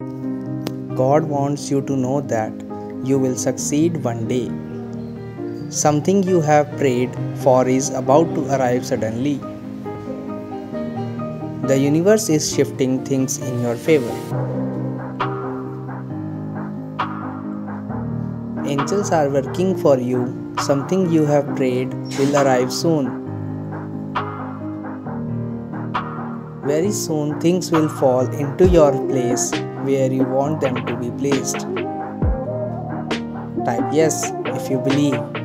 God wants you to know that you will succeed one day. Something you have prayed for is about to arrive suddenly. The universe is shifting things in your favor. Angels are working for you. Something you have prayed will arrive soon. Very soon, things will fall into your place where you want them to be placed. Type yes if you believe.